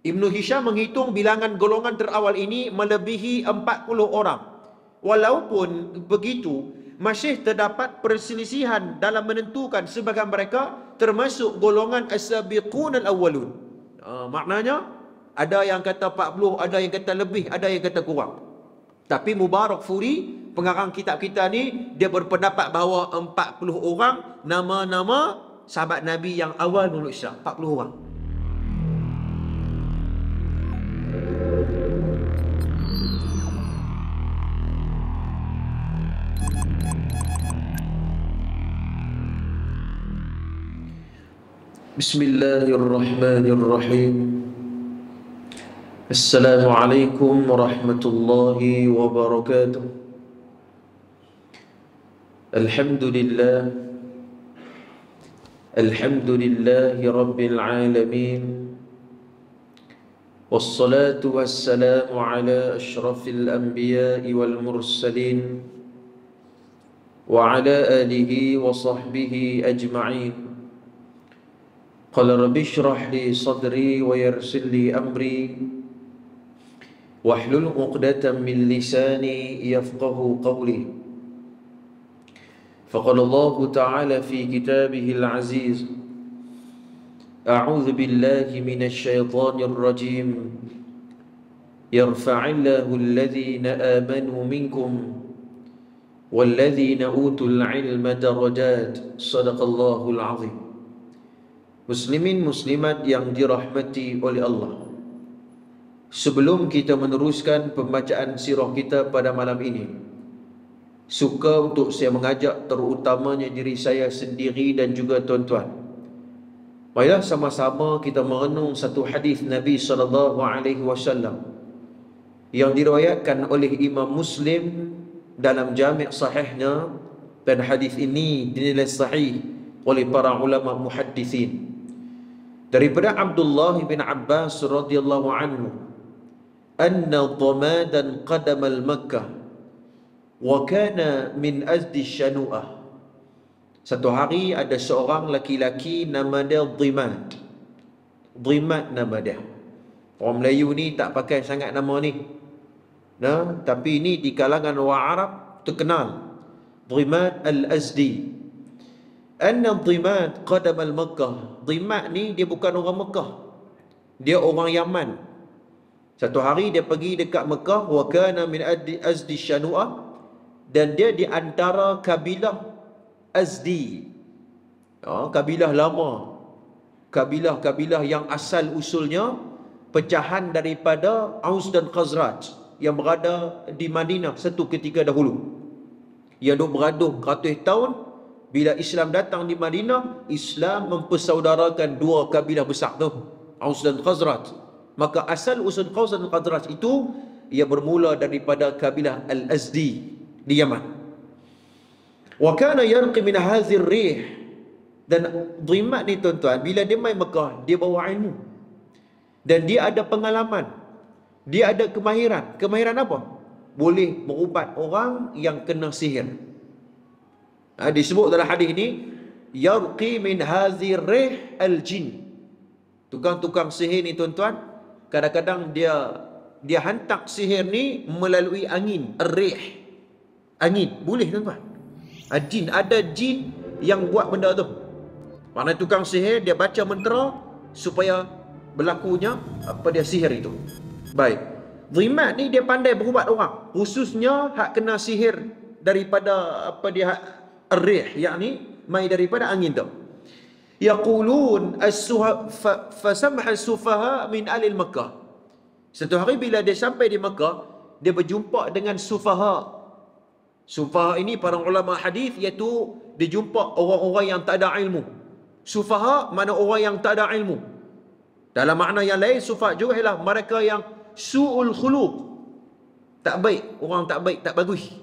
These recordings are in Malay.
Ibnu Hisham menghitung bilangan golongan terawal ini melebihi 40 orang. Walaupun begitu, masih terdapat perselisihan dalam menentukan sebagian mereka termasuk golongan as-sabiqun al-awwalun. Uh, maknanya ada yang kata 40, ada yang kata lebih, ada yang kata kurang. Tapi Mubarak Furi, pengarang kitab kita ni, dia berpendapat bahawa 40 orang nama-nama sahabat Nabi yang awal Islam. 40 orang. بسم الله الرحمن الرحيم السلام عليكم ورحمة الله وبركاته الحمد لله الحمد لله رب العالمين والصلاة والسلام على أشرف الأنبياء والمرسلين وعلى آله وصحبه أجمعين قال رب اشرح لي صدري ويرسل لي أمري. واحلل عقدة من لساني يفقه قولي. فقال الله تعالى في كتابه العزيز أعوذ بالله من الشيطان الرجيم. يرفع الله الذين آمنوا منكم والذين أوتوا العلم درجات. صدق الله العظيم. Muslimin muslimat yang dirahmati oleh Allah. Sebelum kita meneruskan pembacaan sirah kita pada malam ini Suka untuk saya mengajak terutamanya diri saya sendiri dan juga tuan-tuan. Marilah sama-sama kita merenung satu hadis Nabi sallallahu alaihi wasallam yang diriwayatkan oleh Imam Muslim dalam jami' sahihnya dan hadis ini dinilai sahih oleh para ulama muhaddisin daripada Abdullah bin Abbas radhiyallahu anhu anna dhamadan qadam al-Makkah wa kana min azdi shanu'ah satu hari ada seorang laki-laki nama dia Dhimad. Dhimad nama dia. Orang Melayu ni tak pakai sangat nama ni. Nah, tapi ini di kalangan orang Arab terkenal. Dhimad al-Azdi Anna Dhimad qadam al-Makkah. Dhimad ni dia bukan orang Mekah. Dia orang Yaman. Satu hari dia pergi dekat Mekah wa kana min Azdi Shanu'ah dan dia di antara kabilah Azdi. Ya, kabilah lama. Kabilah-kabilah yang asal usulnya pecahan daripada Aus dan Khazraj yang berada di Madinah satu ketika dahulu. Yang duk beraduh ratus tahun bila Islam datang di Madinah, Islam mempersaudarakan dua kabilah besar tu, Aus dan Khazraj. Maka asal usul Aus dan Khazraj itu ia bermula daripada kabilah Al-Azdi di Yaman. Wa kana yarqi min hadhihi rih dan Dhimat ni tuan-tuan, bila dia main Mekah, dia bawa ilmu. Dan dia ada pengalaman. Dia ada kemahiran. Kemahiran apa? Boleh merubat orang yang kena sihir. Ha, disebut dalam hadis ini yarqi min hazirih al-jin. Tukang-tukang sihir ni tuan-tuan, kadang-kadang dia dia hantar sihir ni melalui angin, rih. Angin, boleh tuan-tuan. Ha, jin, ada jin yang buat benda tu. Mana tukang sihir dia baca mentera supaya berlakunya apa dia sihir itu. Baik. Zimat ni dia pandai berubat orang, khususnya hak kena sihir daripada apa dia ar-rih yakni mai daripada angin tu. Yaqulun as-suha fasamha sufaha min ahli makkah satu hari bila dia sampai di Makkah dia berjumpa dengan sufaha. Sufaha ini para ulama hadis iaitu dia jumpa orang-orang yang tak ada ilmu. Sufaha mana orang yang tak ada ilmu. Dalam makna yang lain sufaha juga ialah mereka yang su'ul khuluq. Tak baik orang tak baik tak bagus.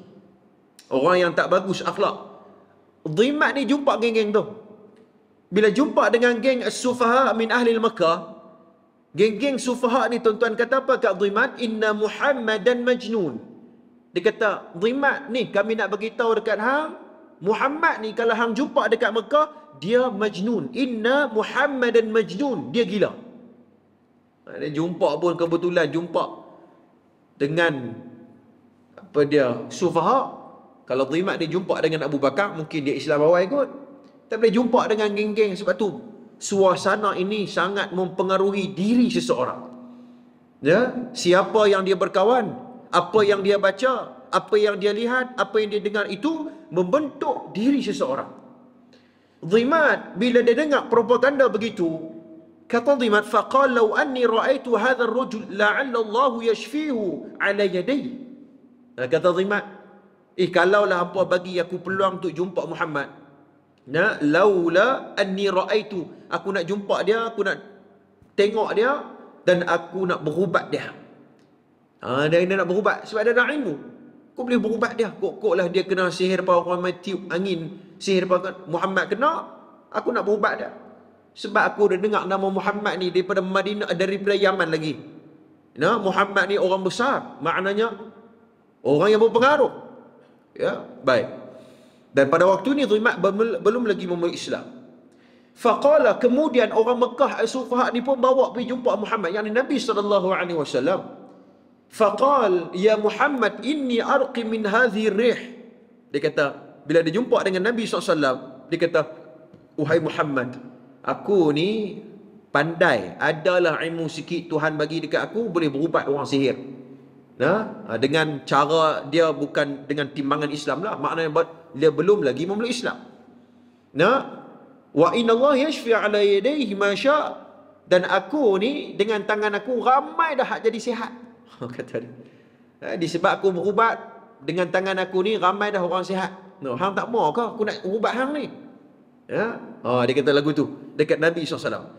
Orang yang tak bagus akhlak Dhimat ni jumpa geng-geng tu. Bila jumpa dengan geng sufaha min ahli Makkah, geng-geng sufaha ni tuan-tuan kata apa kat Dhimat? Inna Muhammadan majnun. Dia kata, Dhimat ni kami nak bagi tahu dekat hang, Muhammad ni kalau hang jumpa dekat Mekah, dia majnun. Inna Muhammadan majnun. Dia gila. Ha, dia jumpa pun kebetulan jumpa dengan apa dia sufaha kalau Zimat dia jumpa dengan Abu Bakar, mungkin dia Islam awal kot. Tak boleh jumpa dengan geng-geng sebab tu suasana ini sangat mempengaruhi diri seseorang. Ya, siapa yang dia berkawan, apa yang dia baca, apa yang dia lihat, apa yang dia dengar itu membentuk diri seseorang. Zimat bila dia dengar propaganda begitu, kata Zimat faqala law anni ra'aitu hadha ar-rajul la'alla Allah yashfihu 'ala yadayhi. Kata Zimat, eh kalaulah hampa bagi aku peluang untuk jumpa Muhammad, na laula anni raaitu. Aku nak jumpa dia aku nak tengok dia dan aku nak berubat dia. Ha, dia, dia nak berubat sebab dia ada ilmu. Kau boleh berubat dia. Kok lah dia kena sihir pada orang mati angin. Sihir pada Muhammad kena aku nak berubat dia. Sebab aku dah dengar nama Muhammad ni daripada Madinah daripada Yaman lagi. Nah, Muhammad ni orang besar, maknanya orang yang berpengaruh. Ya, baik. Dan pada waktu ni Zuimat belum lagi memeluk Islam. Faqala kemudian orang Mekah As-Sufaha ni pun bawa pergi jumpa Muhammad yang Nabi sallallahu alaihi wasallam. Faqal ya Muhammad inni arqi min hadhihi rih. Dia kata bila dia jumpa dengan Nabi SAW, dia kata, Wahai Muhammad, aku ni pandai adalah ilmu sikit Tuhan bagi dekat aku boleh berubat orang sihir nah ha, dengan cara dia bukan dengan timbangan Islam lah. Maknanya dia belum lagi memeluk Islam. Nah wa inna Allah yashfi ala yadayhi ma sya dan aku ni dengan tangan aku ramai dah jadi sihat. Kata dia. Ha, disebab aku berubat dengan tangan aku ni ramai dah orang sihat. No hang tak mau ke aku nak ubat hang ni. Ya. Oh, dia kata lagu tu dekat Nabi SAW.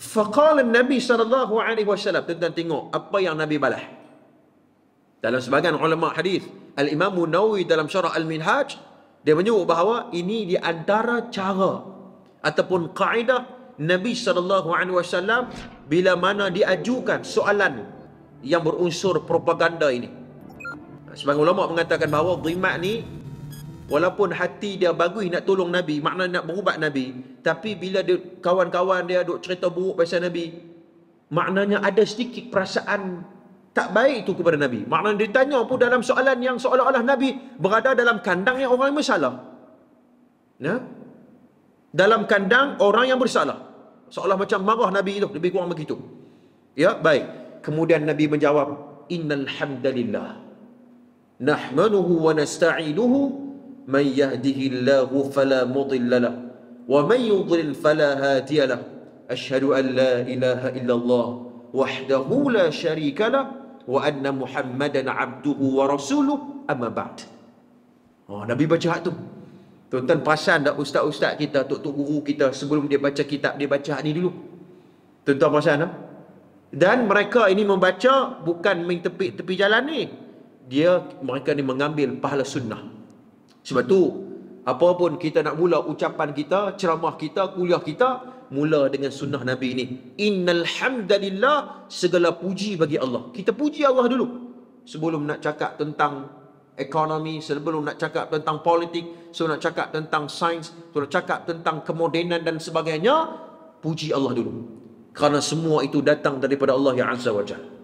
Faqala Nabi sallallahu alaihi wasallam tentang tengok apa yang Nabi balas. Dalam sebagian ulama hadis, Al-Imam Nawawi dalam Syarah Al-Minhaj dia menyebut bahawa ini di antara cara ataupun kaedah Nabi sallallahu alaihi wasallam bila mana diajukan soalan yang berunsur propaganda ini. Sebagian ulama mengatakan bahawa dhimat ni Walaupun hati dia bagus nak tolong Nabi, makna nak berubat Nabi, tapi bila dia kawan-kawan dia duk cerita buruk pasal Nabi, maknanya ada sedikit perasaan tak baik itu kepada Nabi. Maknanya ditanya pun dalam soalan yang seolah-olah Nabi berada dalam kandang yang orang yang bersalah. Ya? Dalam kandang orang yang bersalah. Seolah macam marah Nabi itu. Lebih kurang begitu. Ya, baik. Kemudian Nabi menjawab, Innal hamdalillah. Nahmanuhu wa nasta'iduhu man yahdihillahu fala mudillalah. Wa man yudlil fala hatiyalah. Ashadu an la ilaha illallah. wahdahu la شريك wa anna muhammadan abduhu wa rasuluh amma ba'd. Oh, Nabi baca hak tu. Tuan-tuan perasan tak ustaz-ustaz kita tok-tok guru kita sebelum dia baca kitab dia baca hak ni dulu. Tuan-tuan perasan tak dan mereka ini membaca bukan tepi tepi jalan ni. Dia mereka ni mengambil pahala sunnah. Sebab tu apa pun kita nak mula ucapan kita ceramah kita kuliah kita mula dengan sunnah Nabi ini. Innal hamdalillah segala puji bagi Allah. Kita puji Allah dulu sebelum nak cakap tentang ekonomi, sebelum nak cakap tentang politik, sebelum nak cakap tentang sains, sebelum nak cakap tentang kemodenan dan sebagainya, puji Allah dulu. Karena semua itu datang daripada Allah yang Azza wa Jalla.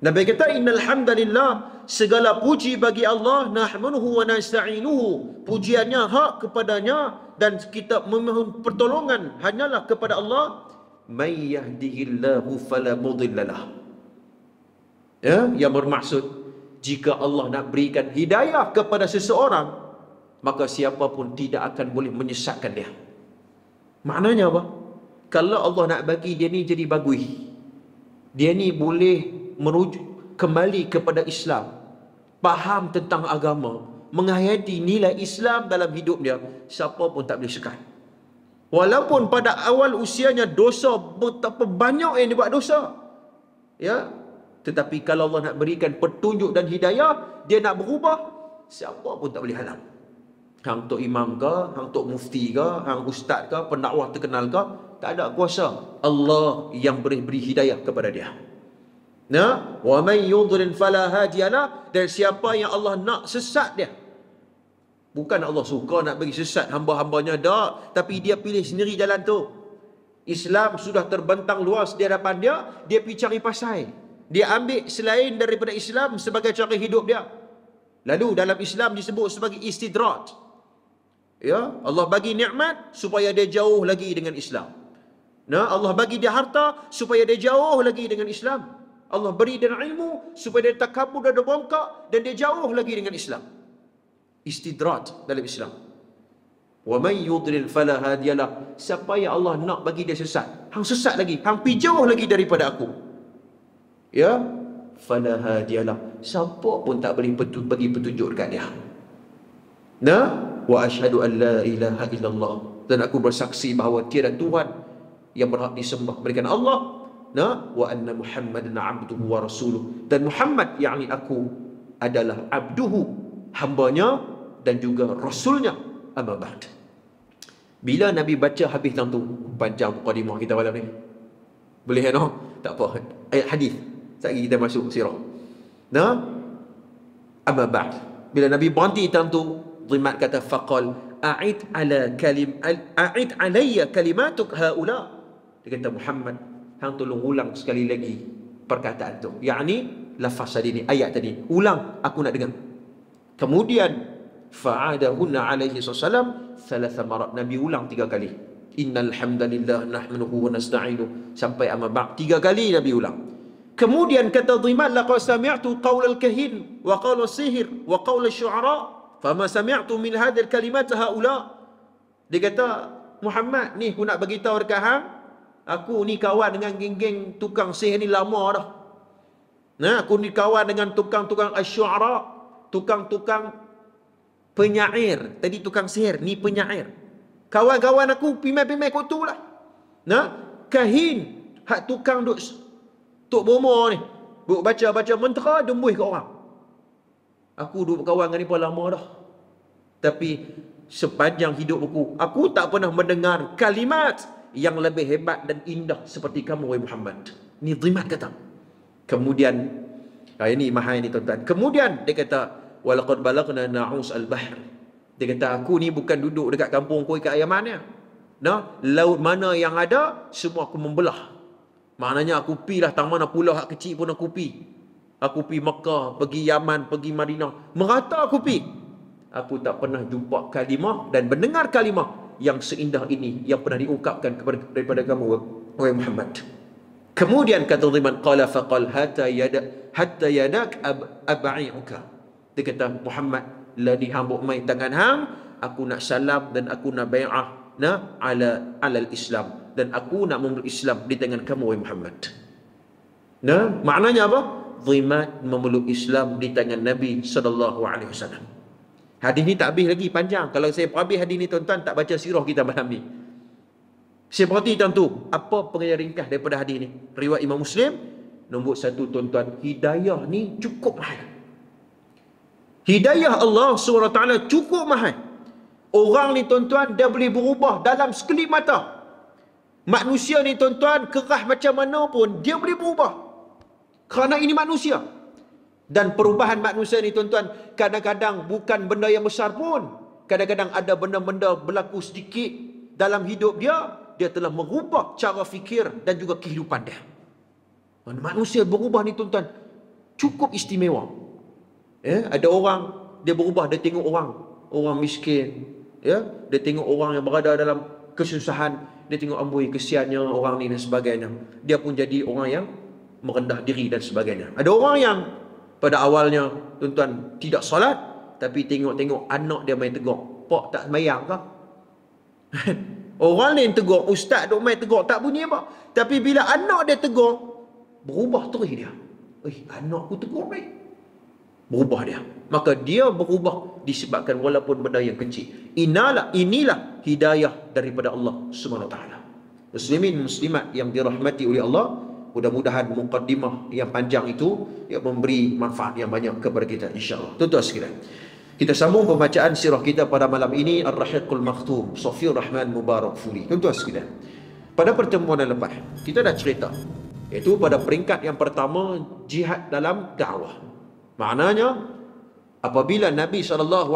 Nabi kata innal hamdalillah segala puji bagi Allah nahmanuhu wa nasta'inuhu. Pujiannya hak kepadanya dan kita memohon pertolongan hanyalah kepada Allah. May yahdihillahu fala mudhillalah ya yang bermaksud jika Allah nak berikan hidayah kepada seseorang maka siapa pun tidak akan boleh menyesatkan dia. Maknanya apa? Kalau Allah nak bagi dia ni jadi bagus dia ni boleh merujuk kembali kepada Islam. Faham tentang agama menghayati nilai Islam dalam hidup dia siapa pun tak boleh sekat walaupun pada awal usianya dosa betapa banyak yang dia buat dosa ya tetapi kalau Allah nak berikan petunjuk dan hidayah dia nak berubah siapa pun tak boleh halang. Hang tok imam ke hang tok mufti ke hang ustaz ke pendakwah terkenal ke tak ada kuasa. Allah yang beri beri hidayah kepada dia Nah, wa man yudlil fala hadiyalah dan siapa yang Allah nak sesat dia. Bukan Allah suka nak bagi sesat hamba-hambanya dak, tapi dia pilih sendiri jalan tu. Islam sudah terbentang luas di hadapan dia, dia pergi cari pasai. Dia ambil selain daripada Islam sebagai cara hidup dia. Lalu dalam Islam disebut sebagai istidrat. Ya, Allah bagi nikmat supaya dia jauh lagi dengan Islam. Nah, Allah bagi dia harta supaya dia jauh lagi dengan Islam. Allah beri dia ilmu supaya dia takabur dan bongkak dan dia jauh lagi dengan Islam. Istidrat dalam Islam. Wa man yudlil fala hadiyalah. Siapa yang Allah nak bagi dia sesat, hang sesat lagi, hang pi jauh lagi daripada aku. Ya, fala hadiyalah. Siapa pun tak boleh petu- bagi petunjuk dekat dia. Nah, wa asyhadu an la ilaha illallah dan aku bersaksi bahawa tiada tuhan yang berhak disembah melainkan Allah nah wa anna muhammadan abduhu wa rasuluh. Dan Muhammad yakni aku adalah abduhu hambanya dan juga rasulnya amma ba'd bila nabi baca habis tu panjang mukadimah kita malam ni. Boleh kan no? tak apa. Ayat hadis. Sekali kita masuk sirah. Nah amma ba'd bila nabi berhenti tang tu dhimat kata faqal a'id ala kalim a'id alayya kalimatuk haula. Dia kata Muhammad hang tolong ulang sekali lagi perkataan tu. Yakni lafaz tadi ni ayat tadi. Ulang aku nak dengar. Kemudian fa'adahunna alaihi wasallam thalatha marat nabi ulang tiga kali. Innal hamdalillah nahmaduhu wa nasta'inu sampai amma ba'd. Tiga kali nabi ulang. Kemudian kata dhiman laqad sami'tu qaul al-kahin wa qaul sihir wa qaul asy-syu'ara fama sami'tu min hadhihi al-kalimat haula. Dia kata Muhammad ni aku nak bagi tahu dekat hang Aku ni kawan dengan geng-geng tukang sihir ni lama dah. Nah, aku ni kawan dengan tukang-tukang asyuara, tukang-tukang penyair. Tadi tukang sihir, ni penyair. Kawan-kawan aku pimai-pimai kot tu lah. Nah, kahin, hak tukang duk tok bomo ni. Buk baca-baca mentera, dembuih ke orang. Aku duduk kawan dengan pun lama dah. Tapi sepanjang hidup aku, aku tak pernah mendengar kalimat yang lebih hebat dan indah seperti kamu wahai Muhammad. Ni zimat kata. Kemudian ha, ini mahal ini tuan-tuan. Kemudian dia kata walaqad balagna na'us al-bahr. Dia kata aku ni bukan duduk dekat kampung kau ikat ayam mana. Nah, laut mana yang ada semua aku membelah. Maknanya aku pi lah tang mana pulau hak kecil pun aku pi. Aku pi Mekah, pergi Yaman, pergi Madinah. Merata aku pi. Aku tak pernah jumpa kalimah dan mendengar kalimah yang seindah ini yang pernah diungkapkan kepada daripada kamu wahai Muhammad. Kemudian kata Dhiman qala faqal hatta yada hatta yadak ab, ab'i'uka. Dia kata Muhammad la ni hambuk mai tangan hang aku nak salam dan aku nak bai'ah na ala ala islam dan aku nak memeluk Islam di tangan kamu wahai Muhammad. Nah, maknanya apa? Dhimat memeluk Islam di tangan Nabi sallallahu alaihi wasallam. Hadis ni tak habis lagi panjang. Kalau saya habis hadis ni tuan-tuan tak baca sirah kita malam ni. Saya berhenti tentu. Apa pengajar ringkas daripada hadis ni? Riwayat Imam Muslim. Nombor satu tuan-tuan. Hidayah ni cukup mahal. Hidayah Allah SWT cukup mahal. Orang ni tuan-tuan dia boleh berubah dalam sekelip mata. Manusia ni tuan-tuan kerah macam mana pun dia boleh berubah. Kerana ini manusia. Dan perubahan manusia ni tuan-tuan, kadang-kadang bukan benda yang besar pun. Kadang-kadang ada benda-benda berlaku sedikit dalam hidup dia, dia telah merubah cara fikir dan juga kehidupan dia. Manusia berubah ni tuan-tuan, cukup istimewa. Ya, ada orang dia berubah dia tengok orang, orang miskin, ya, dia tengok orang yang berada dalam kesusahan, dia tengok amboi kesiannya orang ni dan sebagainya. Dia pun jadi orang yang merendah diri dan sebagainya. Ada orang yang pada awalnya tuan-tuan tidak solat tapi tengok-tengok anak dia main tegur pak tak semayang ke orang lain tegur ustaz duk main tegur tak bunyi apa. Tapi bila anak dia tegur berubah terus dia. Eh anak aku tegur baik berubah dia. Maka dia berubah disebabkan walaupun benda yang kecil. Inilah inilah hidayah daripada Allah Subhanahu taala. Muslimin muslimat yang dirahmati oleh Allah Mudah-mudahan mukaddimah yang panjang itu yang memberi manfaat yang banyak kepada kita insya-Allah. Tuan-tuan sekalian. Kita sambung pembacaan sirah kita pada malam ini Ar-Rahiqul Makhtum Sofiyur Rahman Mubarak Fuli. Tuan-tuan sekalian. Pada pertemuan yang lepas kita dah cerita iaitu pada peringkat yang pertama jihad dalam dakwah. Maknanya apabila Nabi SAW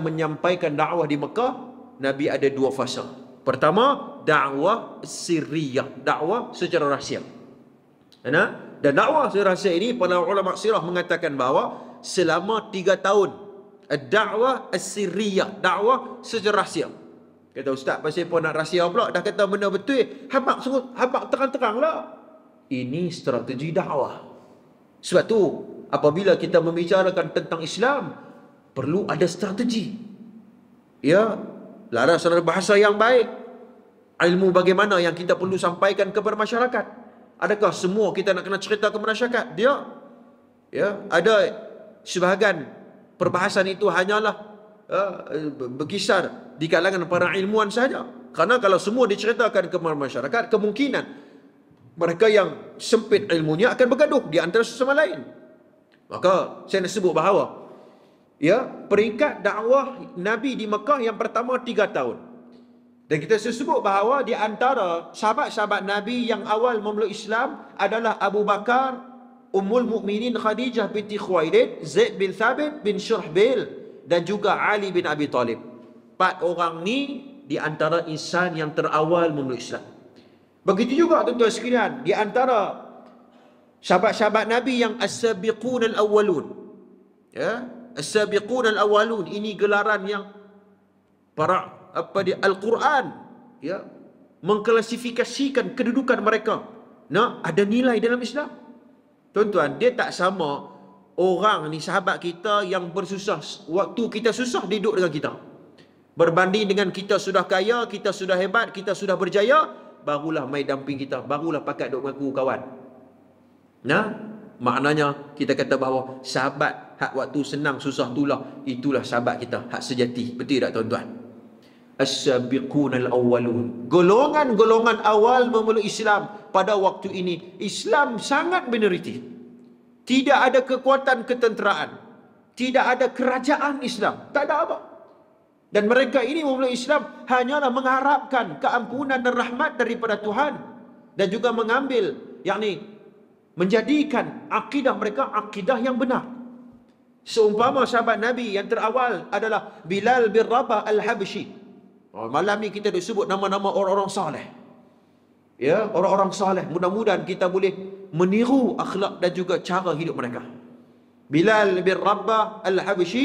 menyampaikan dakwah di Mekah, Nabi ada dua fasa. Pertama, dakwah sirriyah, dakwah secara rahsia. Ana? Dan dakwah rahsia ini para ulama sirah mengatakan bahawa selama tiga tahun dakwah sirriyah, dakwah secara rahsia. Kata ustaz pasal apa nak rahsia pula dah kata benda betul, habaq sungguh habaq terang-teranglah. Ini strategi dakwah. Sebab tu apabila kita membicarakan tentang Islam perlu ada strategi. Ya, dalam bahasa yang baik. Ilmu bagaimana yang kita perlu sampaikan kepada masyarakat. Adakah semua kita nak kena cerita kepada masyarakat? Dia ya, ada sebahagian perbahasan itu hanyalah uh, berkisar di kalangan para ilmuwan saja. Karena kalau semua diceritakan kepada masyarakat, kemungkinan mereka yang sempit ilmunya akan bergaduh di antara sesama lain. Maka saya nak sebut bahawa ya peringkat dakwah Nabi di Mekah yang pertama tiga tahun. Dan kita sebut bahawa di antara sahabat-sahabat Nabi yang awal memeluk Islam adalah Abu Bakar, Ummul Mukminin Khadijah binti Khuwailid, Zaid bin Thabit bin Syurahbil dan juga Ali bin Abi Talib. Empat orang ni di antara insan yang terawal memeluk Islam. Begitu juga tuan-tuan sekalian, di antara sahabat-sahabat Nabi yang as-sabiqun al-awwalun. Ya, as-sabiqun al-awwalun ini gelaran yang para apa dia Al-Quran ya mengklasifikasikan kedudukan mereka. Nah, ada nilai dalam Islam. Tuan-tuan, dia tak sama orang ni sahabat kita yang bersusah waktu kita susah duduk dengan kita. Berbanding dengan kita sudah kaya, kita sudah hebat, kita sudah berjaya, barulah mai damping kita, barulah pakat duk mengaku kawan. Nah, maknanya kita kata bahawa sahabat hak waktu senang susah itulah itulah sahabat kita hak sejati. Betul tak tuan-tuan? As-sabiqun al-awwalun. Golongan-golongan awal memeluk Islam pada waktu ini Islam sangat minoriti. Tidak ada kekuatan ketenteraan. Tidak ada kerajaan Islam. Tak ada apa. Dan mereka ini memeluk Islam hanyalah mengharapkan keampunan dan rahmat daripada Tuhan dan juga mengambil yakni menjadikan akidah mereka akidah yang benar. Seumpama sahabat Nabi yang terawal adalah Bilal bin Rabah Al-Habshi. Oh, malam ni kita disebut nama-nama orang-orang saleh. Ya, orang-orang saleh. Mudah-mudahan kita boleh meniru akhlak dan juga cara hidup mereka. Bilal bin Rabah Al-Habshi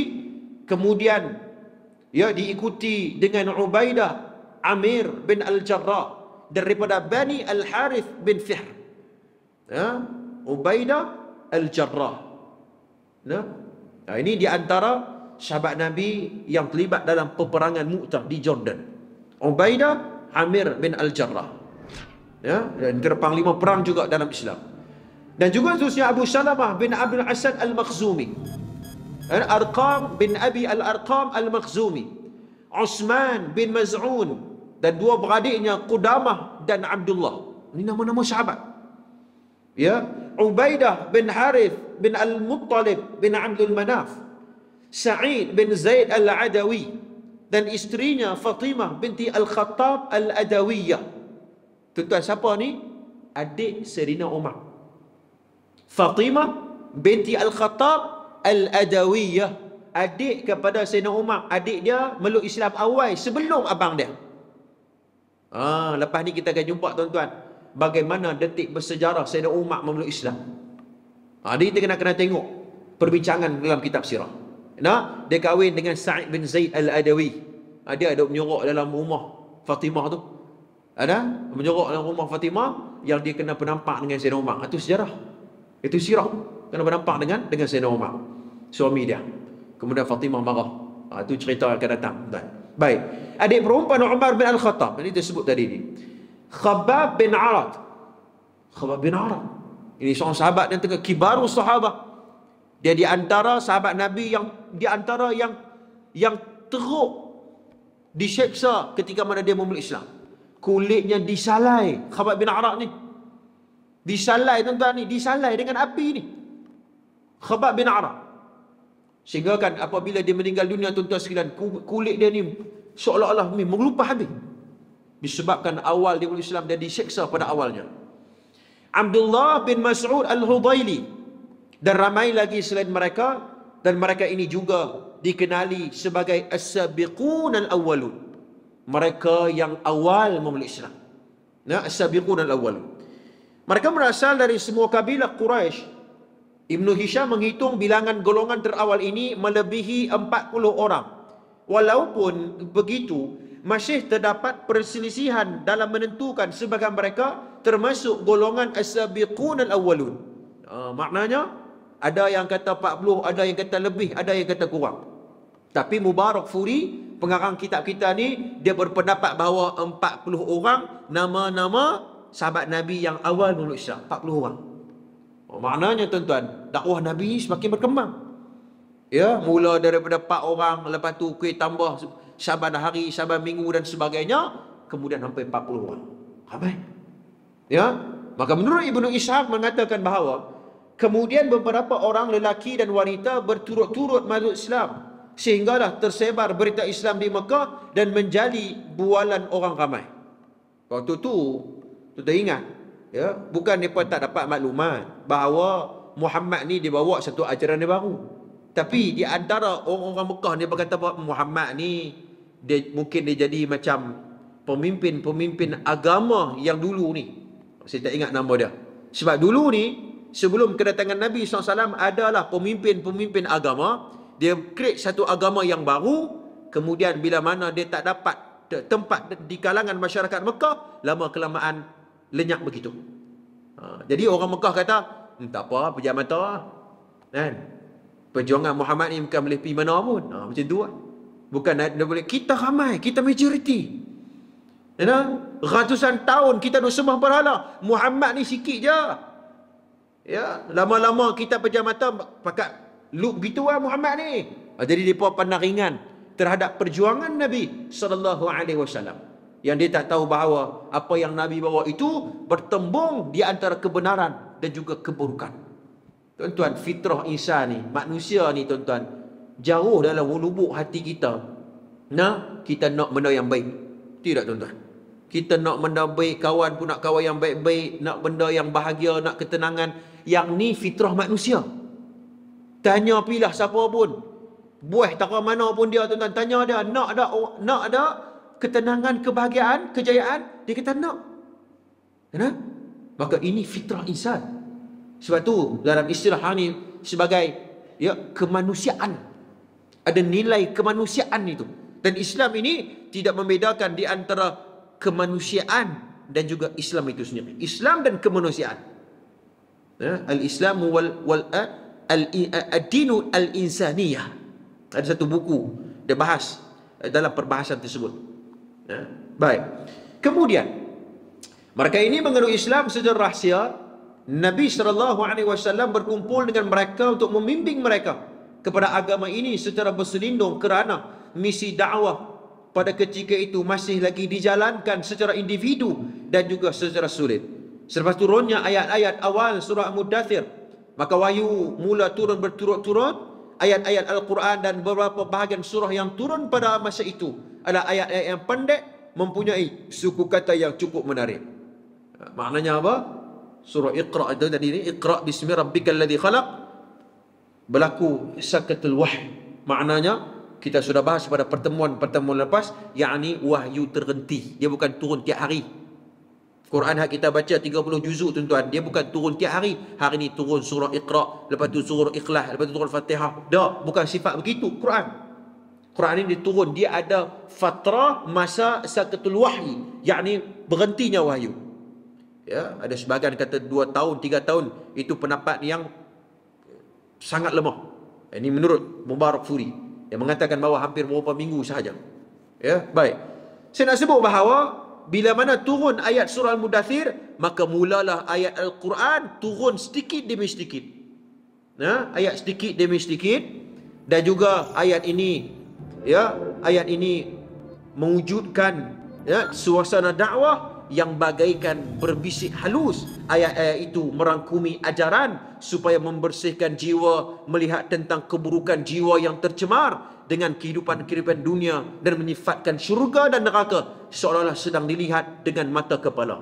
kemudian ya diikuti dengan Ubaidah Amir bin Al-Jarrah daripada Bani Al-Harith bin Fihr. Ya, Ubaidah Al-Jarrah. Nah, nah, ini di antara sahabat Nabi yang terlibat dalam peperangan Mu'tah di Jordan. Ubaidah Amir bin Al-Jarrah. Ya, dan kira panglima perang juga dalam Islam. Dan juga khususnya Abu Salamah bin Abdul Asad Al-Makhzumi. Arqam bin Abi Al-Arqam Al-Makhzumi. Osman bin Maz'un dan dua beradiknya Qudamah dan Abdullah. Ini nama-nama sahabat. Ya, Ubaidah bin Harith bin Al-Muttalib bin Abdul Manaf, Sa'id bin Zaid Al-Adawi dan istrinya Fatimah binti Al-Khattab Al-Adawiyah. Tuan-tuan siapa ni? Adik Serina Umar. Fatimah binti Al-Khattab Al-Adawiyah. Adik kepada Serina Umar. Adik dia meluk Islam awal sebelum abang dia. Ah, lepas ni kita akan jumpa tuan-tuan bagaimana detik bersejarah Sayyidina Umar memeluk Islam. Ha, dia kita kena, kena tengok perbincangan dalam kitab sirah. Nah, dia kahwin dengan Sa'id bin Zaid Al-Adawi. Ha, dia ada menyorok dalam rumah Fatimah tu. Ada menyorok dalam rumah Fatimah yang dia kena penampak dengan Sayyidina Umar. Itu sejarah. Itu sirah. Kena penampak dengan dengan Sayyidina Umar. Suami dia. Kemudian Fatimah marah. Itu cerita akan datang. Baik. Adik perempuan Umar bin Al-Khattab. Ini disebut tadi ni. Khabab bin Arad. Khabab bin Arad. Ini seorang sahabat yang tengah kibaru sahabat. Dia di antara sahabat Nabi yang di antara yang yang teruk diseksa ketika mana dia memeluk Islam. Kulitnya disalai Khabab bin Arad ni. Disalai tuan-tuan ni, disalai dengan api ni. Khabab bin Arad. Sehingga kan apabila dia meninggal dunia tuan-tuan sekalian, kulit dia ni seolah-olah melupa habis disebabkan awal dia Islam dia diseksa pada awalnya. Abdullah bin Mas'ud Al-Hudaili dan ramai lagi selain mereka dan mereka ini juga dikenali sebagai as-sabiqun al-awwalun. mereka yang awal memeluk Islam. Nah, as-sabiqun al-awwal. Mereka berasal dari semua kabilah Quraisy. Ibnu Hisham menghitung bilangan golongan terawal ini melebihi 40 orang. Walaupun begitu, masih terdapat perselisihan dalam menentukan sebagian mereka termasuk golongan as-sabiqun al-awwalun. Uh, maknanya ada yang kata 40, ada yang kata lebih, ada yang kata kurang. Tapi Mubarak Furi, pengarang kitab kita ni, dia berpendapat bahawa 40 orang nama-nama sahabat Nabi yang awal memeluk Islam. 40 orang. Oh, maknanya tuan-tuan, dakwah Nabi semakin berkembang. Ya, mula daripada 4 orang, lepas tu kuih tambah saban hari, saban minggu dan sebagainya, kemudian sampai 40 orang. Ramai. Ya, maka menurut Ibnu Ishaq mengatakan bahawa kemudian beberapa orang lelaki dan wanita berturut-turut masuk Islam sehinggalah tersebar berita Islam di Mekah dan menjadi bualan orang ramai. Waktu tu, tu ingat, ya, bukan mereka tak dapat maklumat bahawa Muhammad ni dibawa satu ajaran yang baru. Tapi di antara orang-orang Mekah ni berkata bahawa Muhammad ni dia mungkin dia jadi macam pemimpin-pemimpin agama yang dulu ni. Saya tak ingat nama dia. Sebab dulu ni sebelum kedatangan Nabi SAW adalah pemimpin-pemimpin agama. Dia create satu agama yang baru. Kemudian bila mana dia tak dapat tempat di kalangan masyarakat Mekah, lama kelamaan lenyap begitu. Ha, jadi orang Mekah kata, hmm, tak apa, pejam mata. Kan? perjuangan Muhammad ni bukan boleh pergi mana pun. Ha, macam tu lah. Bukan dia boleh, kita ramai, kita majoriti. Ya, ratusan tahun kita duk sembah berhala. Muhammad ni sikit je. Ya, lama-lama kita pejam mata pakat look begitu lah Muhammad ni. Ha, jadi depa pandang ringan terhadap perjuangan Nabi sallallahu alaihi wasallam. Yang dia tak tahu bahawa apa yang Nabi bawa itu bertembung di antara kebenaran dan juga keburukan. Tuan-tuan, fitrah insan ni, manusia ni tuan-tuan, jauh dalam lubuk hati kita. Nah, kita nak benda yang baik. Tidak tuan-tuan. Kita nak benda baik, kawan pun nak kawan yang baik-baik, nak benda yang bahagia, nak ketenangan. Yang ni fitrah manusia. Tanya pilah siapa pun. Buah tak mana pun dia tuan-tuan. Tanya dia, nak ada nak ada ketenangan, kebahagiaan, kejayaan? Dia kata nak. Kenapa? Maka ini fitrah insan. Sebab tu dalam istilah ni sebagai ya kemanusiaan. Ada nilai kemanusiaan itu. Dan Islam ini tidak membedakan di antara kemanusiaan dan juga Islam itu sendiri. Islam dan kemanusiaan. Ya, al-Islam wal wal al-dinu al-insaniyah. Ada satu buku dia bahas dalam perbahasan tersebut. Ya, baik. Kemudian mereka ini mengenal Islam secara rahsia Nabi SAW berkumpul dengan mereka untuk membimbing mereka kepada agama ini secara berselindung kerana misi dakwah pada ketika itu masih lagi dijalankan secara individu dan juga secara sulit. Selepas turunnya ayat-ayat awal surah Mudathir, maka wahyu mula turun berturut-turut. Ayat-ayat Al-Quran dan beberapa bahagian surah yang turun pada masa itu adalah ayat-ayat yang pendek mempunyai suku kata yang cukup menarik. Maknanya apa? surah Iqra itu tadi ni Iqra bismi rabbikal ladzi khalaq berlaku sakatul wahy maknanya kita sudah bahas pada pertemuan-pertemuan lepas yakni wahyu terhenti dia bukan turun tiap hari Quran yang kita baca 30 juzuk tuan-tuan. Dia bukan turun tiap hari. Hari ni turun surah Iqra lepas tu surah Ikhlas lepas tu turun Fatihah dah bukan sifat begitu Quran. Quran ini turun dia ada fatrah masa sakatul wahyi yakni berhentinya wahyu. Ya ada sebagian kata dua tahun tiga tahun itu pendapat yang sangat lemah. Ini menurut Mubarak Furi yang mengatakan bahawa hampir beberapa minggu sahaja. Ya baik. Saya nak sebut bahawa bila mana turun ayat surah Al-Mudathir maka mulalah ayat Al-Quran turun sedikit demi sedikit. Ya ayat sedikit demi sedikit. Dan juga ayat ini ya ayat ini mewujudkan ya suasana dakwah yang bagaikan berbisik halus ayat-ayat itu merangkumi ajaran supaya membersihkan jiwa melihat tentang keburukan jiwa yang tercemar dengan kehidupan-kehidupan dunia dan menyifatkan syurga dan neraka seolah-olah sedang dilihat dengan mata kepala.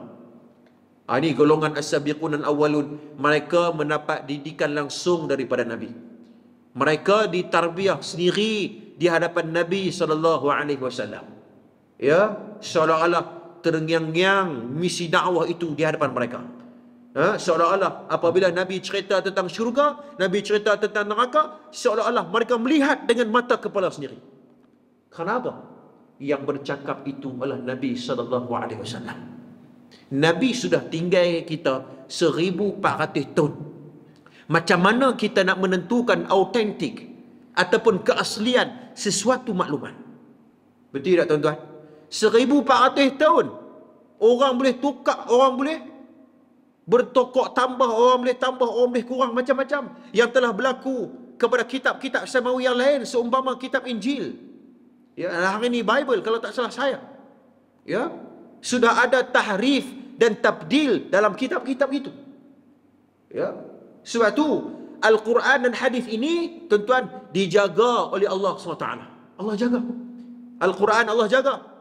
Ha, ini golongan as-sabiqun al-awwalun mereka mendapat didikan langsung daripada Nabi. Mereka ditarbiah sendiri di hadapan Nabi sallallahu alaihi wasallam. ya seolah-olah terngiang-ngiang misi dakwah itu di hadapan mereka ha? seolah-olah apabila Nabi cerita tentang syurga Nabi cerita tentang neraka seolah-olah mereka melihat dengan mata kepala sendiri kenapa yang bercakap itu adalah Nabi wasallam Nabi sudah tinggal kita 1400 tahun macam mana kita nak menentukan autentik ataupun keaslian sesuatu maklumat. Betul tak tuan-tuan? 1400 tahun orang boleh tukar, orang boleh bertokok tambah, orang boleh tambah, orang boleh kurang macam-macam yang telah berlaku kepada kitab-kitab samawi yang lain seumpama kitab Injil. Ya, hari ini Bible kalau tak salah saya. Ya. Sudah ada tahrif dan tabdil dalam kitab-kitab itu. Ya. Sebab tu Al-Quran dan hadis ini tuan-tuan dijaga oleh Allah SWT. Allah jaga. Al-Quran Allah jaga.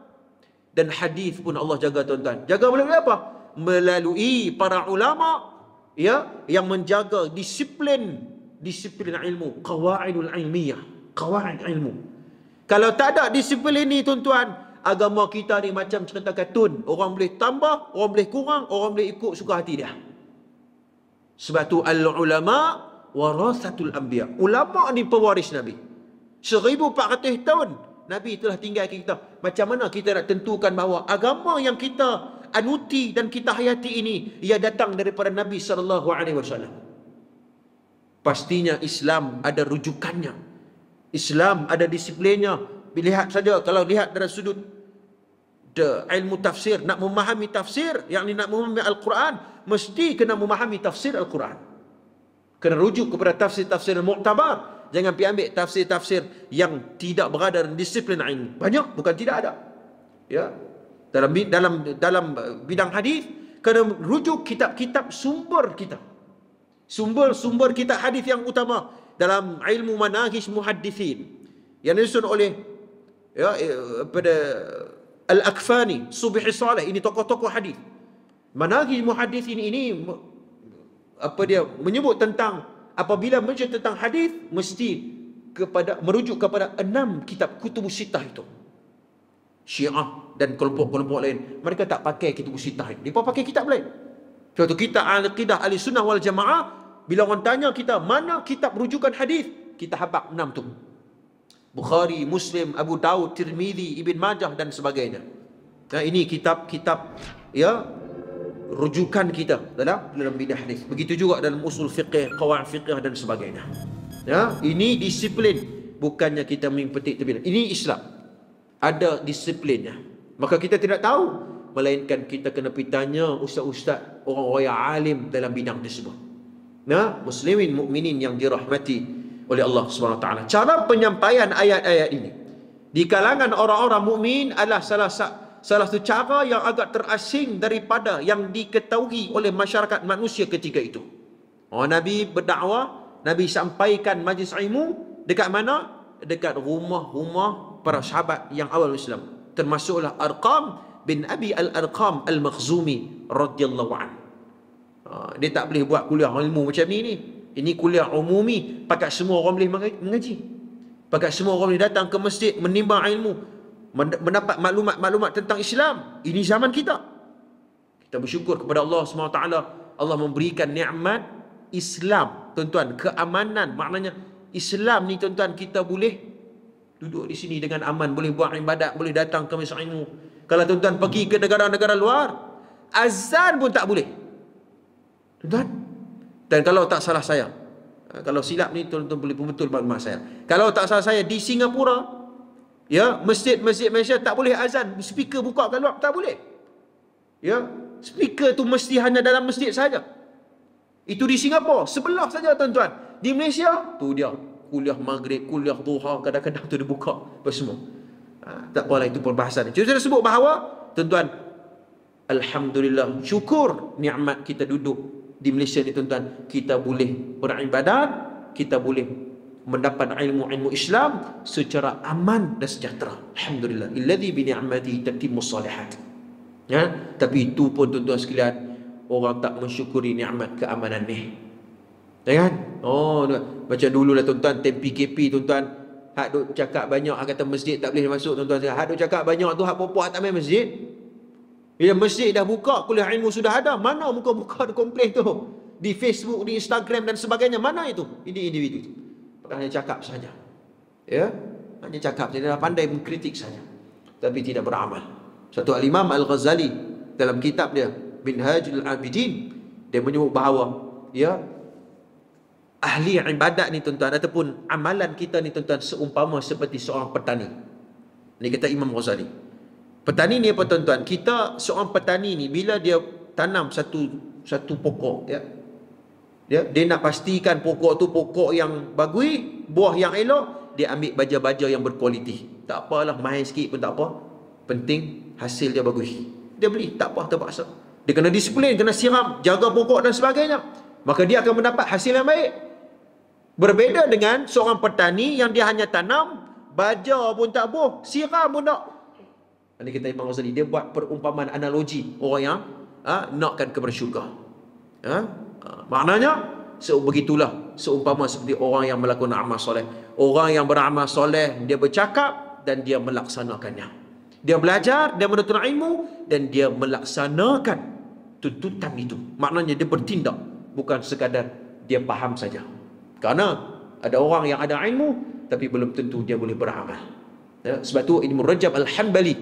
Dan hadis pun Allah jaga tuan-tuan. Jaga melalui apa? Melalui para ulama ya yang menjaga disiplin disiplin ilmu, qawaidul ilmiyah, qawaid ilmu. Kalau tak ada disiplin ini tuan-tuan, agama kita ni macam cerita kartun. Orang boleh tambah, orang boleh kurang, orang boleh ikut suka hati dia. Sebab tu al-ulama warasatul anbiya. Ulama ni pewaris Nabi. 1400 tahun Nabi telah tinggal kita. Macam mana kita nak tentukan bahawa agama yang kita anuti dan kita hayati ini ia datang daripada Nabi sallallahu alaihi wasallam. Pastinya Islam ada rujukannya. Islam ada disiplinnya. Lihat saja kalau lihat dari sudut the ilmu tafsir nak memahami tafsir yang nak memahami al-Quran mesti kena memahami tafsir al-Quran kena rujuk kepada tafsir-tafsir muktabar jangan pergi ambil tafsir-tafsir yang tidak berada dalam disiplin ilmu banyak bukan tidak ada. Ya. Dalam dalam dalam bidang hadis kena rujuk kitab-kitab sumber kita. Sumber-sumber kitab hadis yang utama dalam ilmu manahij muhaddithin yang disusun oleh ya eh, pada Al-Akfani, Subhi Saleh, ini tokoh-tokoh hadis. Manahij muhaddithin ini apa dia menyebut tentang apabila menyebut tentang hadis mesti kepada merujuk kepada enam kitab kutub sitah itu. Syiah dan kelompok-kelompok lain mereka tak pakai kitab sitah ini. Mereka pakai kitab lain. Contoh kita al-qidah ahli sunnah wal jamaah bila orang tanya kita mana kitab rujukan hadis kita habaq enam tu. Bukhari, Muslim, Abu Daud, Tirmizi, Ibn Majah dan sebagainya. Nah, ini kitab-kitab ya rujukan kita dalam dalam bidang hadis. Begitu juga dalam usul fiqh, qawaid fiqh dan sebagainya. Ya, ini disiplin bukannya kita mengpetik tepi. Ini Islam. Ada disiplinnya. Maka kita tidak tahu melainkan kita kena pergi tanya ustaz-ustaz orang-orang yang alim dalam bidang tersebut. Nah, muslimin mukminin yang dirahmati oleh Allah Subhanahu taala. Cara penyampaian ayat-ayat ini di kalangan orang-orang mukmin adalah salah satu salah satu cara yang agak terasing daripada yang diketahui oleh masyarakat manusia ketika itu. Oh, Nabi berdakwah, Nabi sampaikan majlis ilmu dekat mana? Dekat rumah-rumah para sahabat yang awal Islam. Termasuklah Arqam bin Abi Al-Arqam Al-Makhzumi radhiyallahu an. Ah, dia tak boleh buat kuliah ilmu macam ni ni. Ini kuliah umumi, pakat semua orang boleh mengaji. Pakat semua orang boleh datang ke masjid menimbang ilmu, mendapat maklumat-maklumat tentang Islam. Ini zaman kita. Kita bersyukur kepada Allah SWT. Allah memberikan nikmat Islam. Tuan-tuan, keamanan. Maknanya Islam ni tuan-tuan kita boleh duduk di sini dengan aman. Boleh buat ibadat, boleh datang ke masjid ilmu. Kalau tuan-tuan pergi ke negara-negara luar, azan pun tak boleh. Tuan-tuan. Dan kalau tak salah saya, kalau silap ni tuan-tuan boleh betul maklumat saya. Kalau tak salah saya di Singapura, Ya, masjid-masjid Malaysia tak boleh azan, speaker buka kat luar tak boleh. Ya, speaker tu mesti hanya dalam masjid saja. Itu di Singapura, sebelah saja tuan-tuan. Di Malaysia, tu dia kuliah maghrib, kuliah duha, kadang-kadang tu dibuka apa semua. Ha, tak apalah itu perbahasan. Jadi saya sebut bahawa tuan-tuan Alhamdulillah syukur nikmat kita duduk di Malaysia ni tuan-tuan kita boleh beribadat kita boleh mendapat ilmu-ilmu Islam secara aman dan sejahtera. Alhamdulillah. Illadhi bi ni'matihi tatimmu salihat. Ya, tapi itu pun tuan-tuan sekalian orang tak mensyukuri nikmat keamanan ni. Ya kan? Oh, macam dulu lah tuan-tuan, time PKP tuan-tuan, Hak duk cakap banyak hak kata masjid tak boleh masuk tuan-tuan. Hak duk cakap banyak tu hak puak tak main masjid. Bila masjid dah buka, kuliah ilmu sudah ada, mana muka buka ada komplain tu? Di Facebook, di Instagram dan sebagainya, mana itu? Ini individu itu. Hanya cakap saja. Ya? Hanya cakap, tidak pandai mengkritik saja. Tapi tidak beramal. Satu al-Imam Al-Ghazali dalam kitab dia, Minhajul Abidin, dia menyebut bahawa ya ahli ibadat ni tuan-tuan ataupun amalan kita ni tuan-tuan seumpama seperti seorang petani. Ini kata Imam Ghazali. Petani ni apa tuan-tuan? Kita seorang petani ni bila dia tanam satu satu pokok ya. Dia dia nak pastikan pokok tu pokok yang bagus, buah yang elok, dia ambil baja-baja yang berkualiti. Tak apalah mahal sikit pun tak apa. Penting hasil dia bagus. Dia beli, tak apa terpaksa. Dia kena disiplin, kena siram, jaga pokok dan sebagainya. Maka dia akan mendapat hasil yang baik. Berbeza dengan seorang petani yang dia hanya tanam, baja pun tak boh, siram pun tak. Ini kita Imam Ghazali, dia buat perumpamaan analogi orang yang ha, nakkan syurga. Ha? Maknanya, so, begitulah seumpama seperti orang yang melakukan amal soleh. Orang yang beramal soleh, dia bercakap dan dia melaksanakannya. Dia belajar, dia menuntut ilmu dan dia melaksanakan tuntutan itu. Maknanya dia bertindak bukan sekadar dia faham saja. Karena ada orang yang ada ilmu tapi belum tentu dia boleh beramal. Ya, sebab tu Ibnu Rajab Al-Hanbali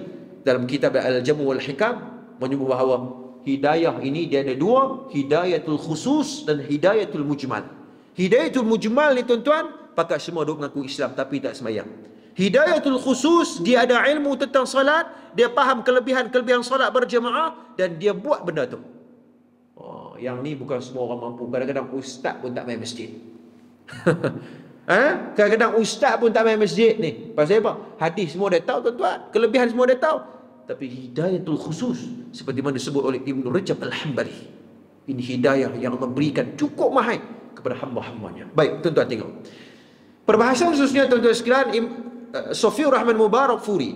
dalam kitab Al-Jamu wal Hikam menyebut bahawa hidayah ini dia ada dua, hidayatul khusus dan hidayatul mujmal. Hidayatul mujmal ni tuan-tuan, pakat semua duk mengaku Islam tapi tak semayang. Hidayatul khusus, dia ada ilmu tentang salat, dia faham kelebihan-kelebihan salat berjemaah dan dia buat benda tu. Oh, yang ni bukan semua orang mampu. Kadang-kadang ustaz pun tak main masjid. eh? Kadang-kadang ustaz pun tak main masjid ni. Pasal apa? Hadis semua dia tahu tuan-tuan. Kelebihan semua dia tahu. Tapi hidayatul khusus seperti mana disebut oleh Ibn Rajab Al-Hambali. Ini hidayah yang Allah berikan cukup mahal kepada hamba-hambanya. Baik, tuan-tuan tengok. Perbahasan khususnya tuan-tuan sekalian Eh, Sofiur Rahman Mubarak Furi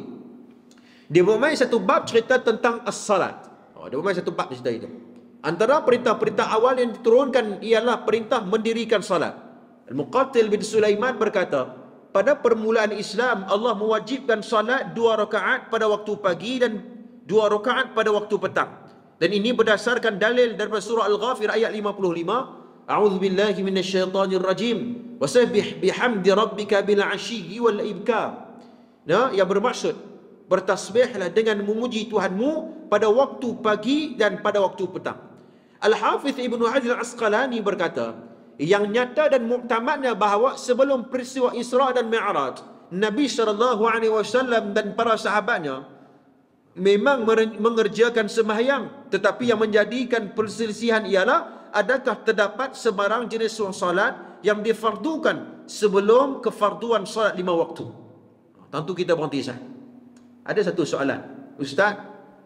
dia bermain satu bab cerita tentang as-salat. Oh, dia bermain satu bab cerita itu. Antara perintah-perintah awal yang diturunkan ialah perintah mendirikan salat. Al-Muqatil bin Sulaiman berkata, pada permulaan Islam Allah mewajibkan salat dua rakaat pada waktu pagi dan dua rakaat pada waktu petang. Dan ini berdasarkan dalil daripada surah Al-Ghafir ayat 55 A'udzu billahi minasyaitonir rajim. Wasabbih bihamdi rabbika bil 'ashyi wal ibkar. Nah, yang bermaksud bertasbihlah dengan memuji Tuhanmu pada waktu pagi dan pada waktu petang. Al-Hafiz Ibnu Hajar Al-Asqalani berkata, yang nyata dan muktamadnya bahawa sebelum peristiwa Isra dan Mi'raj, Nabi sallallahu alaihi wasallam dan para sahabatnya memang mengerjakan sembahyang tetapi yang menjadikan perselisihan ialah adakah terdapat sebarang jenis solat yang difardukan sebelum kefarduan solat lima waktu? Tentu kita berhenti sah. Ada satu soalan. Ustaz,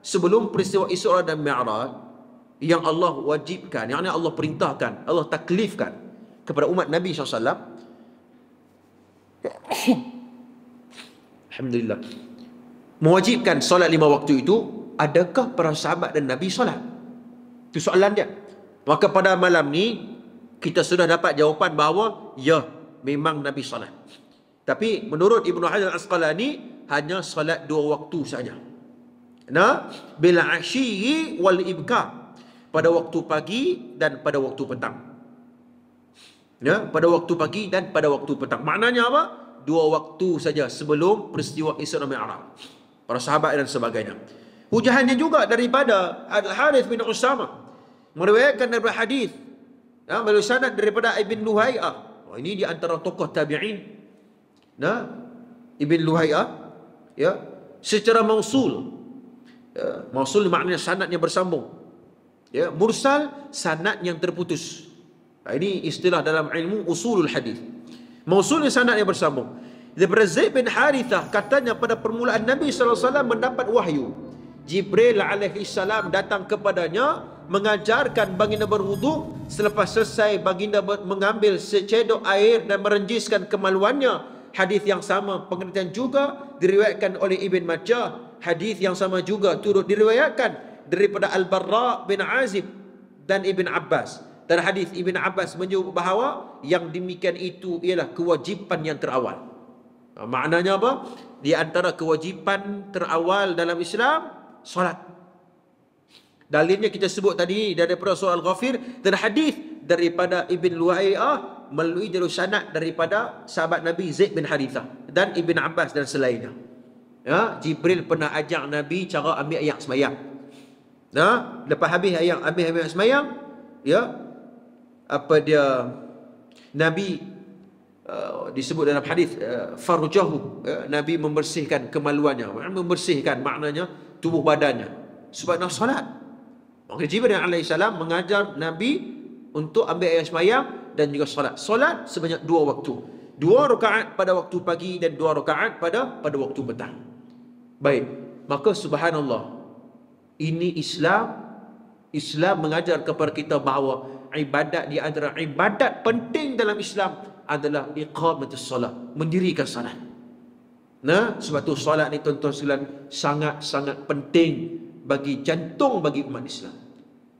sebelum peristiwa Isra dan Mi'raj yang Allah wajibkan, yang Allah perintahkan, Allah taklifkan kepada umat Nabi SAW. Alhamdulillah. Mewajibkan solat lima waktu itu, adakah para sahabat dan Nabi solat? Itu soalan dia. Maka pada malam ni kita sudah dapat jawapan bahawa ya memang Nabi salat. Tapi menurut Ibnu Hajar Al-Asqalani hanya salat dua waktu saja. Nah, bila asyi wal ibka pada waktu pagi dan pada waktu petang. Ya, pada waktu pagi dan pada waktu petang. Maknanya apa? Dua waktu saja sebelum peristiwa Isra Mi'raj. Para sahabat dan sebagainya. Hujahannya juga daripada Al-Harith bin Usama meriwayatkan daripada hadis ya, melalui sanad daripada Ibn Luhai'ah. Oh, ini di antara tokoh tabi'in. Nah, Ibn Luhai'ah ya, secara mausul. Ya, mausul maknanya sanadnya bersambung. Ya, mursal sanad yang terputus. Ini istilah dalam ilmu usulul hadis. Mausul sanad yang bersambung. Daripada Zaid bin Harithah katanya pada permulaan Nabi SAW mendapat wahyu. Jibril alaihi salam datang kepadanya mengajarkan baginda berwudu selepas selesai baginda mengambil secedok air dan merenjiskan kemaluannya hadis yang sama pengertian juga diriwayatkan oleh Ibn Majah hadis yang sama juga turut diriwayatkan daripada Al-Barra bin Azib dan Ibn Abbas dan hadis Ibn Abbas menyebut bahawa yang demikian itu ialah kewajipan yang terawal Ha, maknanya apa? Di antara kewajipan terawal dalam Islam, solat. Dalilnya kita sebut tadi daripada surah Al-Ghafir dan hadis daripada Ibn Lu'ayyah melalui jalur sanad daripada sahabat Nabi Zaid bin Harithah dan Ibn Abbas dan selainnya. Ya, Jibril pernah ajak Nabi cara ambil ayat semayang. Ya, lepas habis ayat ambil ayat semayang, ya, apa dia Nabi uh, disebut dalam hadis uh, farjahu uh, Nabi membersihkan kemaluannya, membersihkan maknanya tubuh badannya sebab nak solat. Maka Jibril AS mengajar Nabi untuk ambil ayat semayang dan juga solat. Solat sebanyak dua waktu. Dua rakaat pada waktu pagi dan dua rakaat pada pada waktu petang. Baik. Maka subhanallah. Ini Islam. Islam mengajar kepada kita bahawa ibadat di antara ibadat penting dalam Islam adalah iqamatus solat. Mendirikan solat. Nah, sebab tu solat ni tuan-tuan sekalian sangat-sangat penting bagi jantung bagi umat Islam.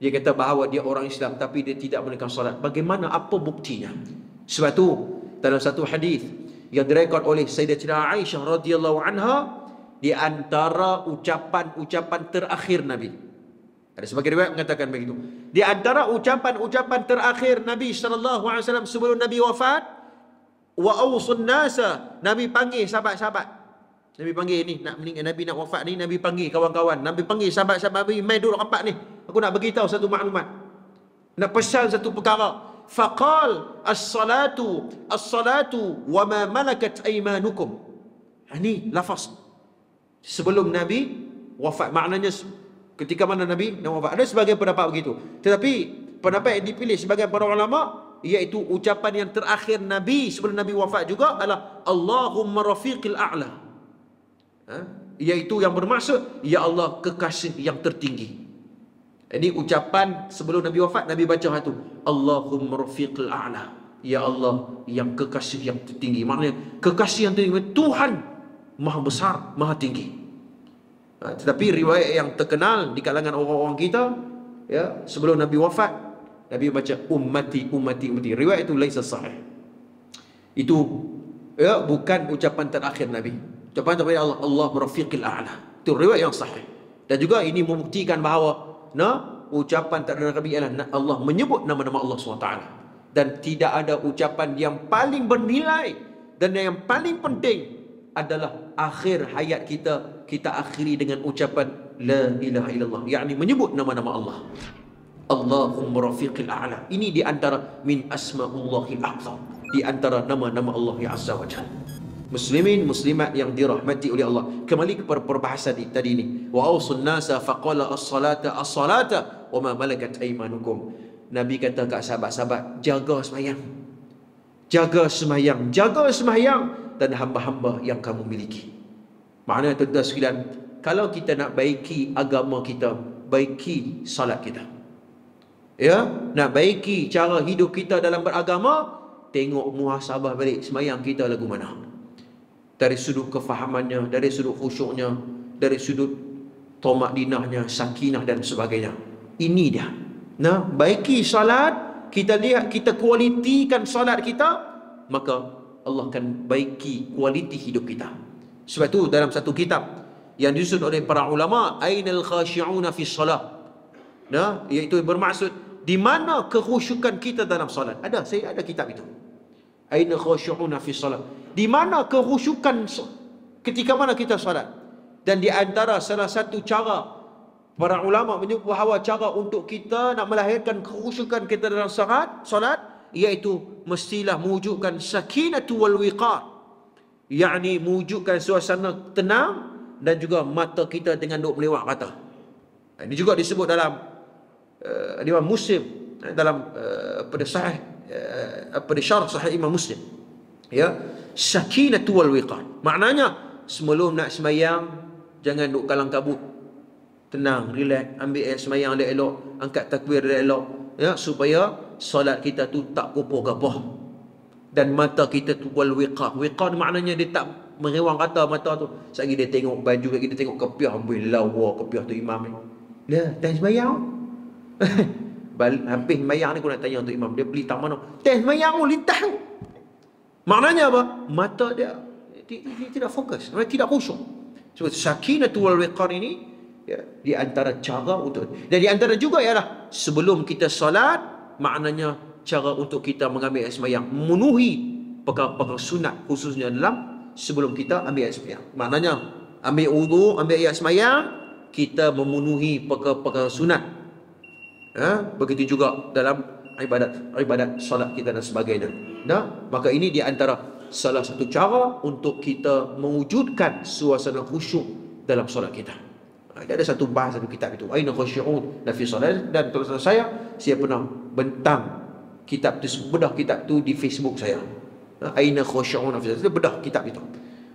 Dia kata bahawa dia orang Islam tapi dia tidak menekan solat. Bagaimana apa buktinya? Sebab tu dalam satu hadis yang direkod oleh Sayyidatina Aisyah radhiyallahu anha di antara ucapan-ucapan terakhir Nabi. Ada sebagian riwayat mengatakan begitu. Di antara ucapan-ucapan terakhir Nabi sallallahu alaihi wasallam sebelum Nabi wafat wa awsun nasa Nabi panggil sahabat-sahabat. Nabi panggil ni nak meninggal Nabi nak wafat ni Nabi panggil kawan-kawan. Nabi panggil sahabat-sahabat Nabi mai duduk rapat ni. Aku nak beritahu satu maklumat. Nak pesan satu perkara. Faqal as-salatu as-salatu wa ma malakat aymanukum. Ini ha, lafaz sebelum Nabi wafat. Maknanya ketika mana Nabi nak wafat. Ada sebagian pendapat begitu. Tetapi pendapat yang dipilih sebagai para ulama iaitu ucapan yang terakhir Nabi sebelum Nabi wafat juga adalah Allahumma rafiqil a'la. Ha? iaitu yang bermaksud ya Allah kekasih yang tertinggi. Ini ucapan sebelum Nabi wafat. Nabi baca satu Allahumma rafiqil a'la. Ya Allah yang kekasih yang tertinggi. Maknanya kekasih yang tertinggi Tuhan maha besar maha tinggi ha, tetapi riwayat yang terkenal di kalangan orang-orang kita ya sebelum Nabi wafat Nabi baca ummati ummati ummati riwayat itu laisa sahih itu ya bukan ucapan terakhir Nabi Ucapan daripada Allah, Allah merafiqil a'la. Itu riwayat yang sahih. Dan juga ini membuktikan bahawa nah, ucapan terdana Nabi ialah Allah menyebut nama-nama Allah SWT. Dan tidak ada ucapan yang paling bernilai dan yang paling penting adalah akhir hayat kita kita akhiri dengan ucapan la ilaha illallah. Yakni menyebut nama-nama Allah. Allahumma rafiqil a'la. Ini di antara min asma'ullahil a'zam di antara nama-nama Allah yang azza wa jalla. Muslimin muslimat yang dirahmati oleh Allah. Kembali kepada perbahasan tadi ini wa ausun nasa faqala as-salata as-salata wa ma malakat aymanukum. Nabi kata kat sahabat-sahabat jaga sembahyang jaga sembahyang jaga sembahyang dan hamba-hamba yang kamu miliki makna tuan-tuan sekalian kalau kita nak baiki agama kita baiki salat kita ya nak baiki cara hidup kita dalam beragama tengok muhasabah balik sembahyang kita lagu mana dari sudut kefahamannya, dari sudut khusyuknya, dari sudut tomak dinahnya, sakinah dan sebagainya. Ini dia. Nah, baiki salat, kita lihat kita kualitikan salat kita, maka Allah akan baiki kualiti hidup kita. Sebab itu dalam satu kitab yang disusun oleh para ulama, Ainal khashi'una fi salat. Nah, iaitu bermaksud di mana kekhusyukan kita dalam salat. Ada, saya ada kitab itu. Aina khashi'una fi salat. Di mana kehusukan ketika mana kita salat? Dan di antara salah satu cara para ulama menyebut bahawa cara untuk kita nak melahirkan kehusukan kita dalam salat, salat iaitu mestilah mewujudkan sakinatu wal wiqar. yakni mewujudkan suasana tenang dan juga mata kita dengan duk melewat kata. Ini juga disebut dalam uh, Imam Muslim dalam uh, pada sahih uh, pada syarah sahih Imam Muslim. Ya, sakinatu wal wiqar. Maknanya sebelum nak semayang jangan duk kalang kabut. Tenang, relax, ambil air semayang elok-elok, angkat takbir elok-elok, ya, supaya solat kita tu tak kopoh-kopoh. Dan mata kita tu wal wiqar. Wiqar maknanya dia tak merewang kata mata tu. Sekali dia tengok baju, kita tengok kepiah, ambil lawa kepiah tu imam ni. Dia dah semayang. habis mayang ni aku nak tanya untuk imam dia beli tak mana teh mayang tu lintah maknanya apa mata dia dia, dia tidak fokus, mereka tidak khusyuk. Sebab sakinatul wal wiqar ini ya, di antara cara untuk dan di antara juga ialah sebelum kita solat maknanya cara untuk kita mengambil air sembahyang memenuhi perkara-perkara sunat khususnya dalam sebelum kita ambil air sembahyang. Maknanya ambil wudu, ambil air sembahyang, kita memenuhi perkara-perkara sunat. Ha? begitu juga dalam ibadat ibadat solat kita dan sebagainya. Nah, maka ini di antara salah satu cara untuk kita mewujudkan suasana khusyuk dalam solat kita. Ha, ada satu bahas dalam kitab itu. Aina khusyu'un fi solat dan tulisan saya saya pernah bentang kitab tu bedah kitab tu di Facebook saya. Ha, Aina khusyu'un fi solat bedah kitab itu.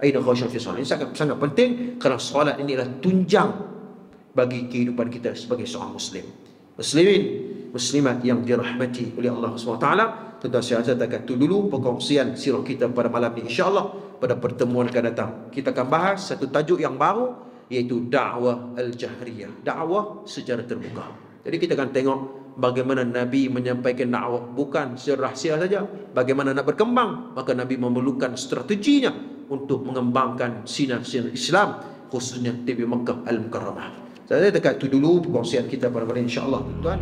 Aina khusyu'un fi solat. Ini sangat sangat penting kerana solat ini adalah tunjang bagi kehidupan kita sebagai seorang muslim. Muslimin, muslimat yang dirahmati oleh Allah SWT Tentang saya akan itu dulu perkongsian sirah kita pada malam ini InsyaAllah pada pertemuan akan datang Kita akan bahas satu tajuk yang baru Iaitu dakwah al-jahriyah Dakwah secara terbuka Jadi kita akan tengok bagaimana Nabi menyampaikan dakwah. Bukan secara rahsia saja Bagaimana nak berkembang. Maka Nabi memerlukan strateginya Untuk mengembangkan sinar-sinar Islam Khususnya TV Mekah Al-Mukarramah. Saya dekat tu dulu perkongsian kita pada malam insya-Allah tuan.